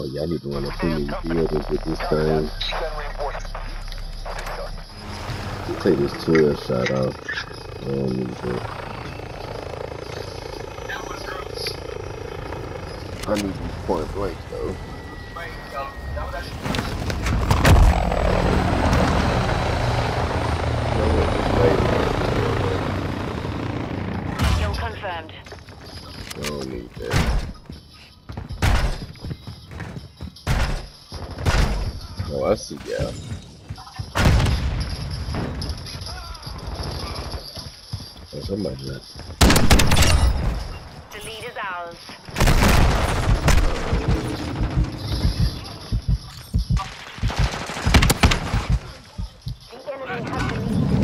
Oh yeah, I need to run up too many buildings with this thing. Take this 12 shot off. I don't need that. I need these point blanks though. No, wait, this lady. Kill confirmed. I don't need that. I see, yeah. Oh, somebody left. The lead is ours. The enemy has the lead.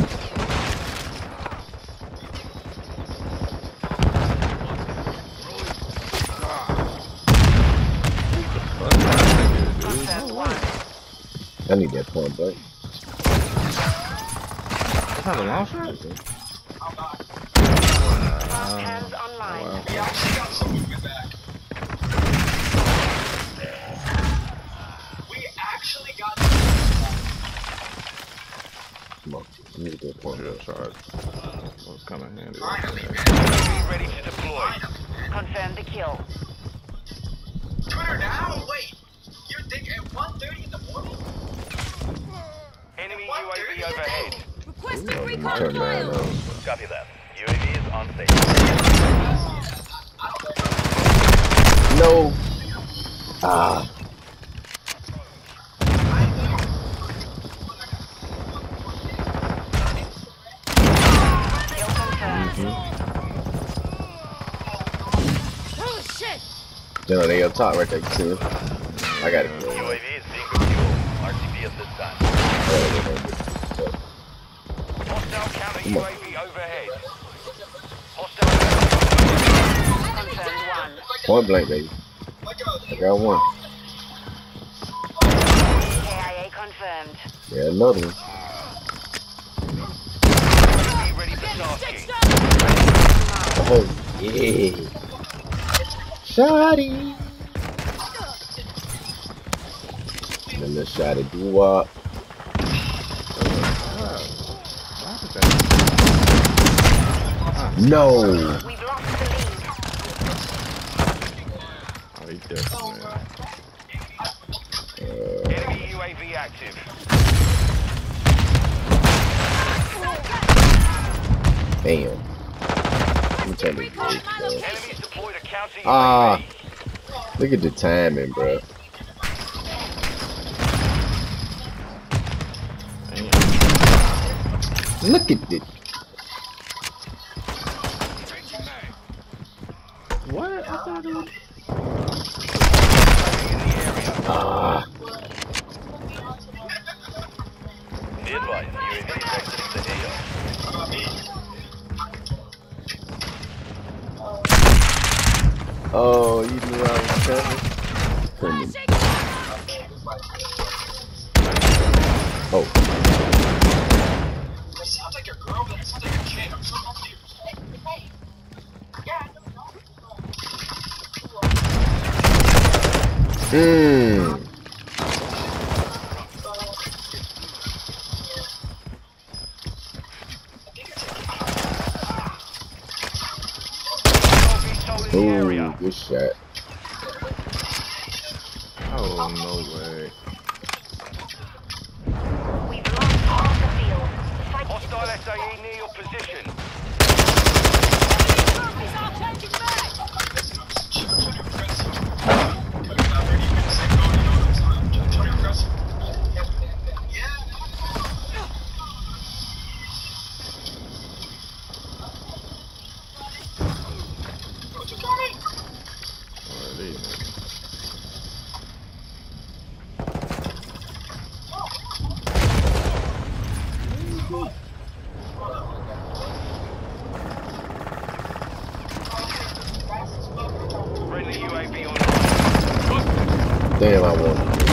Confirmed one. I need that point blank. Have a long shot? Fast hands online. Wow. We actually got Come on. I need that point Real blank. charge. Was kind of handy. Be ready to deploy. Confirm the kill. Twitter now. Wait, you think at 1:30 in the morning? Enemy UAV overhead. Ooh, let me turn. Copy that. UAV is on station. No. Ah. Kill confirmed. Then they up top right there, you see him? I got it. UAV is being refueled. RTB at this time. Hostile. Point blank, baby. I got one. KIA confirmed. Yeah, another one. Oh, yeah. Shotty. Then the shotty do up. No. We've lost the lead. Oh, he definitely. Uh, Enemy UAV active. damn. This deployed a counter UAV. Ah. Look at the timing, bro. Look at it. What? I thought it was. Ah. Be advised, UAV exiting the AO. Oh, you knew I was coming. Coming. Oh, It sounds like a girl, but it sounds like a kid. I'm so confused. Mmm. UAV in the Ooh, area. good shot. Oh, no way. We've lost half the field. Hostile SAE near your position. Damn, I won.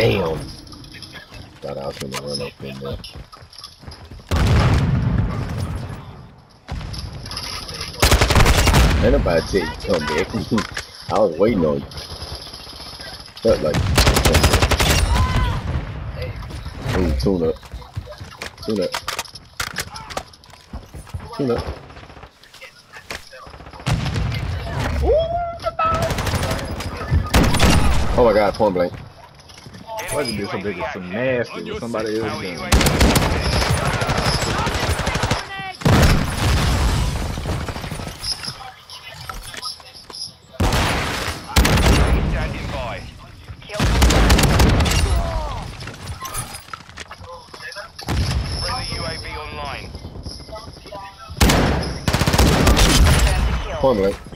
Damn. Thought I was gonna run up in there. Ain't nobody tell you come back. I was waiting on you. Felt like Ooh, tune up. Tune up. Tune up. Oh my god, point blank. Why did this something so nasty with somebody else doing? Standing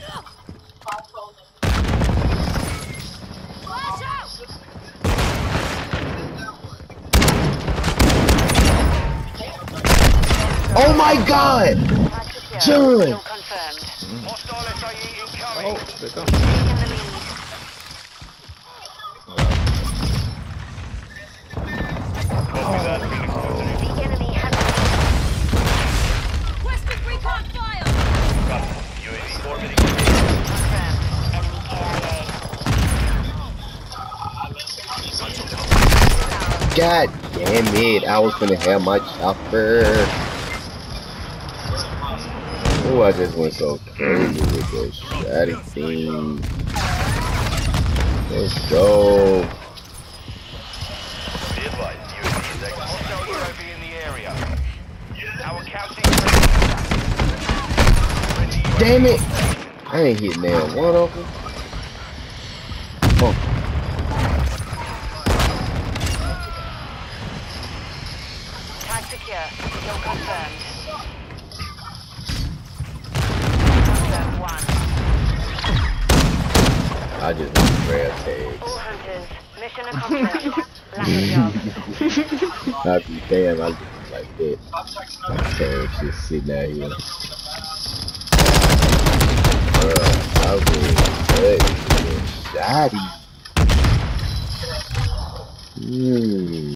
UAV orbiting. confirmed. Enemy KIA. God damn it, I was gonna have my chopper. Oh, I just went so crazy with this shotty thing. Let's go. Damn it! I ain't hit nail one of them. Oh, Tag secure. Kill confirmed. I just want to grab tags. All hunters. Mission accomplished. I'd be damn, I just like that. My tags just sitting out here. Bruh, I was shoddy. Hmm.